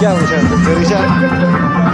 等一下，等一下。